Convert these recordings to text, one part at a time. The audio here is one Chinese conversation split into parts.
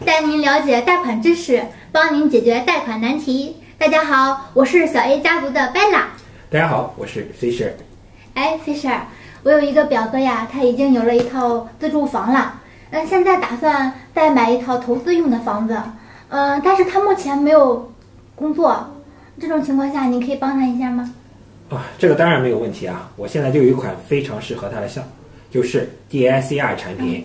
带您了解贷款知识，帮您解决贷款难题。大家好，我是小 A 家族的 Bella。大家好，我是 Fisher。哎，Fisher，我有一个表哥呀，他已经有了一套自住房了，嗯，现在打算再买一套投资用的房子，嗯，但是他目前没有工作，这种情况下，您可以帮他一下吗？啊，这个当然没有问题啊！我现在就有一款非常适合他的项，就是 DSCR 产品。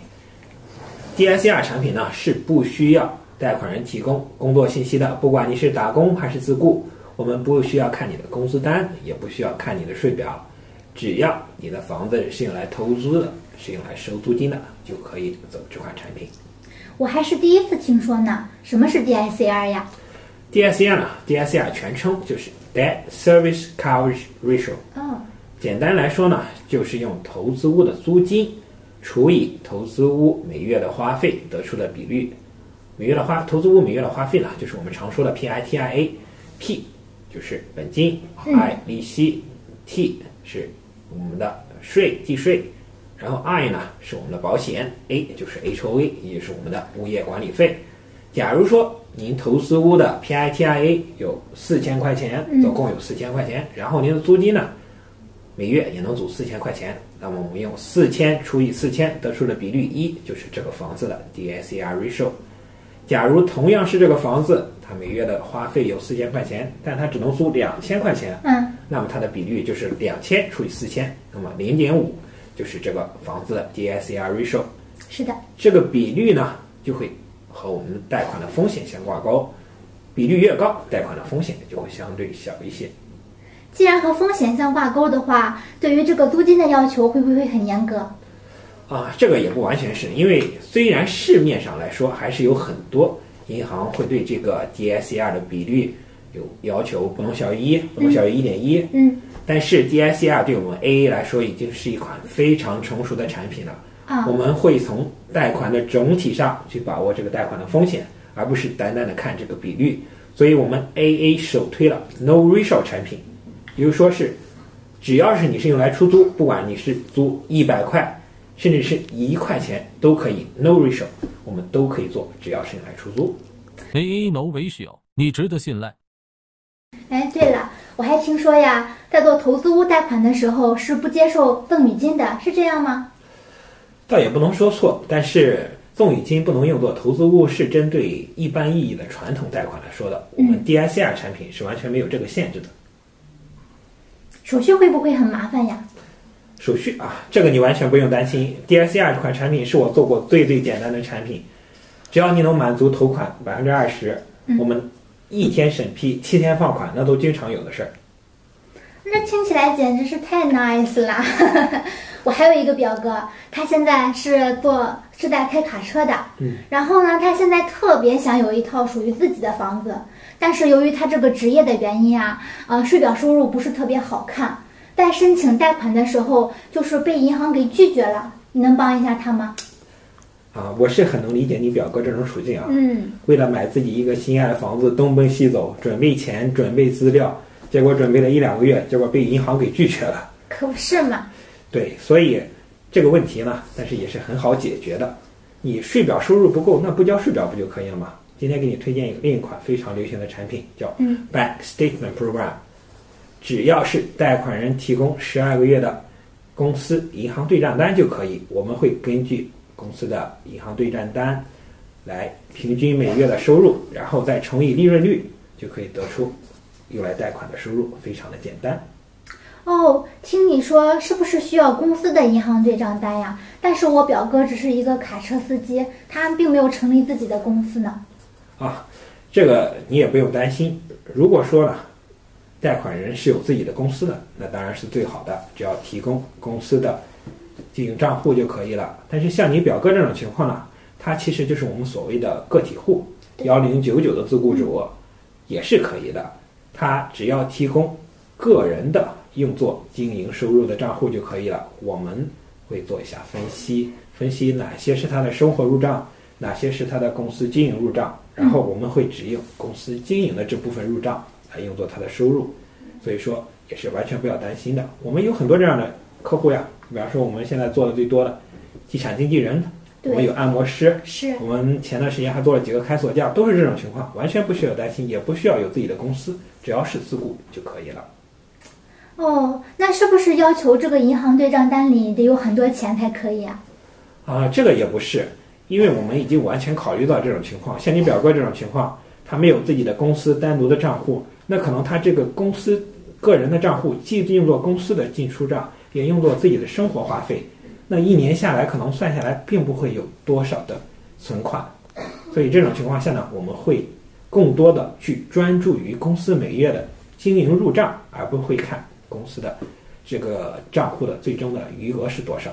DSCR 产品呢是不需要贷款人提供工作信息的，不管你是打工还是自雇，我们不需要看你的工资单，也不需要看你的税表，只要你的房子是用来投资的，是用来收租金的，就可以走这款产品。我还是第一次听说呢，什么是 DSCR 呀？DSCR 呢？DSCR 全称就是 Debt Service Coverage Ratio。哦，简单来说呢，就是用投资物的租金。除以投资屋每月的花费得出的比率，每月的花投资屋每月的花费呢，就是我们常说的 PITIA，P 就是本金，I 利息，T 是我们的税计税，然后 I 呢是我们的保险，A 就是 HOA，也就是我们的物业管理费。假如说您投资屋的 PITIA 有四千块钱，总共有四千块钱，然后您的租金呢？每月也能租四千块钱，那么我们用四千除以四千得出的比率一，就是这个房子的 DSCR ratio。假如同样是这个房子，它每月的花费有四千块钱，但它只能租两千块钱，嗯，那么它的比率就是两千除以四千，那么零点五就是这个房子的 DSCR ratio。是的，这个比率呢就会和我们贷款的风险相挂钩，比率越高，贷款的风险就会相对小一些。既然和风险相挂钩的话，对于这个租金的要求会不会很严格？啊，这个也不完全是因为虽然市面上来说还是有很多银行会对这个 DSCR 的比率有要求，不能小于一，不能小于一点一。嗯。但是 DSCR 对我们 AA 来说已经是一款非常成熟的产品了。啊。我们会从贷款的整体上去把握这个贷款的风险，而不是单单的看这个比率。所以我们 AA 首推了 No Ratio 产品。比如说是，只要是你是用来出租，不管你是租一百块，甚至是一块钱都可以，no ratio，我们都可以做，只要是用来出租。A no ratio，你值得信赖。哎，对了，我还听说呀，在做投资屋贷款的时候是不接受赠与金的，是这样吗？倒也不能说错，但是赠与金不能用作投资屋，是针对一般意义的传统贷款来说的。我们 DICR 产品是完全没有这个限制的。手续会不会很麻烦呀？手续啊，这个你完全不用担心。DSCR 这款产品是我做过最最简单的产品，只要你能满足头款百分之二十，我们一天审批，七天放款，那都经常有的事儿。那听起来简直是太 nice 了。我还有一个表哥，他现在是做是在开卡车的，嗯，然后呢，他现在特别想有一套属于自己的房子。但是由于他这个职业的原因啊，呃，税表收入不是特别好看，在申请贷款的时候就是被银行给拒绝了。你能帮一下他吗？啊，我是很能理解你表哥这种处境啊。嗯。为了买自己一个心爱的房子，东奔西走，准备钱，准备资料，结果准备了一两个月，结果被银行给拒绝了。可不是嘛。对，所以这个问题呢，但是也是很好解决的。你税表收入不够，那不交税表不就可以了吗？今天给你推荐一个另一款非常流行的产品，叫 Bank Statement Program。只要是贷款人提供十二个月的公司银行对账单就可以，我们会根据公司的银行对账单来平均每月的收入，然后再乘以利润率，就可以得出用来贷款的收入，非常的简单。哦，听你说是不是需要公司的银行对账单呀？但是我表哥只是一个卡车司机，他并没有成立自己的公司呢。啊，这个你也不用担心。如果说呢，贷款人是有自己的公司的，那当然是最好的，只要提供公司的经营账户就可以了。但是像你表哥这种情况呢，他其实就是我们所谓的个体户，幺零九九的自雇主也是可以的。他只要提供个人的用作经营收入的账户就可以了。我们会做一下分析，分析哪些是他的生活入账。哪些是他的公司经营入账，然后我们会只用公司经营的这部分入账来用作他的收入，所以说也是完全不要担心的。我们有很多这样的客户呀，比方说我们现在做的最多的地产经纪人，我们有按摩师，是我们前段时间还做了几个开锁匠，都是这种情况，完全不需要担心，也不需要有自己的公司，只要是自雇就可以了。哦，那是不是要求这个银行对账单里得有很多钱才可以啊？啊，这个也不是，因为我们已经完全考虑到这种情况。像你表哥这种情况，他没有自己的公司单独的账户，那可能他这个公司个人的账户既用作公司的进出账，也用作自己的生活花费，那一年下来可能算下来并不会有多少的存款。所以这种情况下呢，我们会更多的去专注于公司每月的经营入账，而不会看公司的这个账户的最终的余额是多少。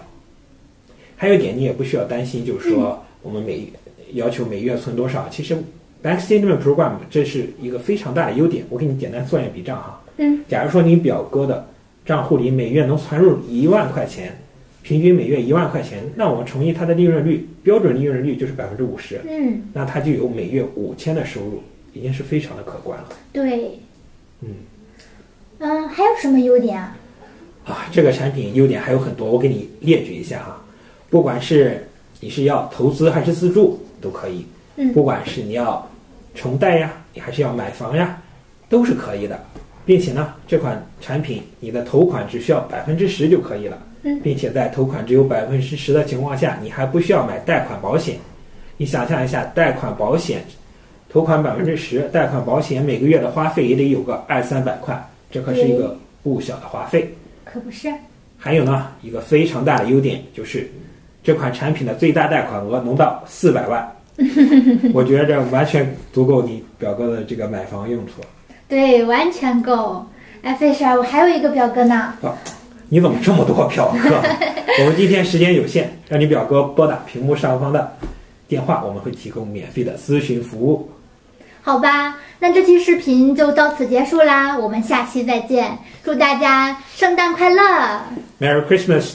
还有一点，你也不需要担心，就是说我们每要求每月存多少，其实 Bank Statement Program 这是一个非常大的优点。我给你简单算一笔账哈。嗯。假如说你表哥的账户里每月能存入一万块钱，平均每月一万块钱，那我们乘以它的利润率，标准利润率就是百分之五十，嗯，那它就有每月五千的收入，已经是非常的可观了。对。嗯。嗯，还有什么优点啊？啊，这个产品优点还有很多，我给你列举一下哈。不管是你是要投资还是自住都可以，嗯不管是你要重贷呀，你还是要买房呀，都是可以的，并且呢，这款产品你的投款只需要百分之十就可以了，嗯并且在投款只有百分之十的情况下，你还不需要买贷款保险。你想象一下，贷款保险，投款百分之十，贷款保险每个月的花费也得有个二三百块，这可是一个不小的花费。可不是。还有呢，一个非常大的优点就是，这款产品的最大贷款额能到四百万，我觉得这完全足够你表哥的这个买房用途。对，完全够。哎，费事儿，我还有一个表哥呢。你怎么这么多表哥？我们今天时间有限，让你表哥拨打屏幕上方的电话，我们会提供免费的咨询服务。好吧，那这期视频就到此结束啦，我们下期再见，祝大家圣诞快乐！Merry Christmas！